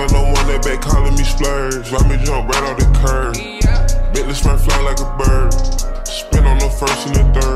got no one that back calling me splurge. Let me jump right off the curb. Bentley smart fly like a bird. Spin on the first and the third.